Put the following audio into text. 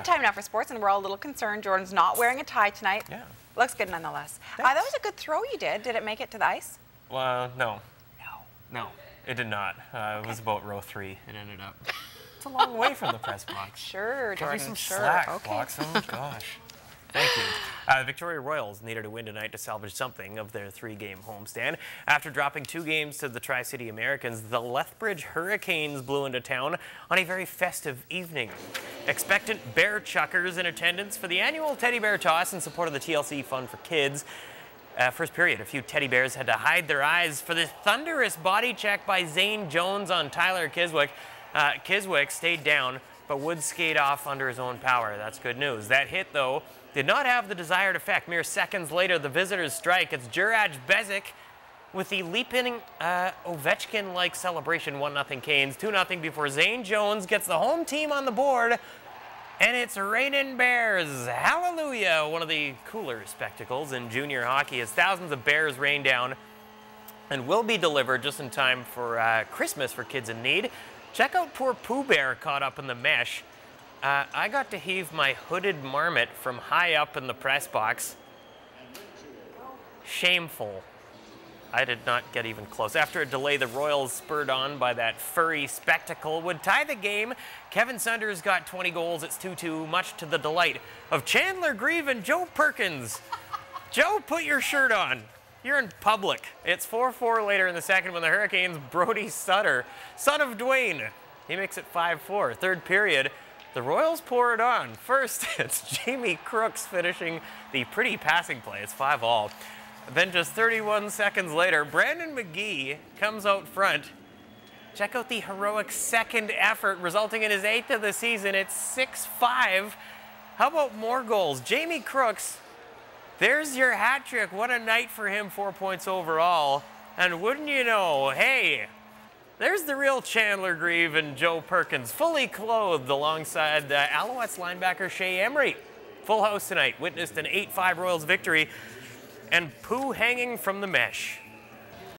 but time now for sports, and we're all a little concerned. Jordan's not wearing a tie tonight. Yeah. Looks good nonetheless. Uh, that was a good throw you did. Did it make it to the ice? Well, no. No. No, it did not. Uh, It was about row three. It ended up. It's a long way from the press box. Sure, Give me Jordan. some sure. slack, okay. Watson. Gosh. Thank you. Uh, the Victoria Royals needed a win tonight to salvage something of their three-game homestand. After dropping two games to the Tri-City Americans, the Lethbridge Hurricanes blew into town on a very festive evening. Expectant bear chuckers in attendance for the annual teddy bear toss in support of the TLC Fund for Kids. Uh, first period, a few teddy bears had to hide their eyes for the thunderous body check by Zane Jones on Tyler Kiswick. Uh, Kiswick stayed down, but would skate off under his own power. That's good news. That hit, though, did not have the desired effect. Mere seconds later, the visitors strike. It's Juraj Bezic with the leaping uh, Ovechkin-like celebration, 1-0 Canes, 2-0 before Zane Jones gets the home team on the board and it's raining bears. Hallelujah. One of the cooler spectacles in junior hockey as thousands of bears rain down and will be delivered just in time for uh, Christmas for kids in need. Check out poor Pooh Bear caught up in the mesh. Uh, I got to heave my hooded marmot from high up in the press box. Shameful. I did not get even close. After a delay, the Royals, spurred on by that furry spectacle, would tie the game. Kevin Sundher's got 20 goals. It's 2-2, much to the delight of Chandler Grieve and Joe Perkins. Joe, put your shirt on. You're in public. It's 4-4 later in the second when the Hurricanes' Brody Sutter, son of Duane, he makes it 5-4. Third period, the Royals pour it on. First, it's Jamie Crooks finishing the pretty passing play. It's 5 all. Then just 31 seconds later, Brandon McGee comes out front. Check out the heroic second effort, resulting in his eighth of the season. It's 6-5. How about more goals? Jamie Crooks, there's your hat trick. What a night for him, four points overall. And wouldn't you know, hey, there's the real Chandler Grieve and Joe Perkins, fully clothed alongside uh, Alouettes linebacker Shea Emry. Full house tonight, witnessed an 8-5 Royals victory and Pooh hanging from the mesh.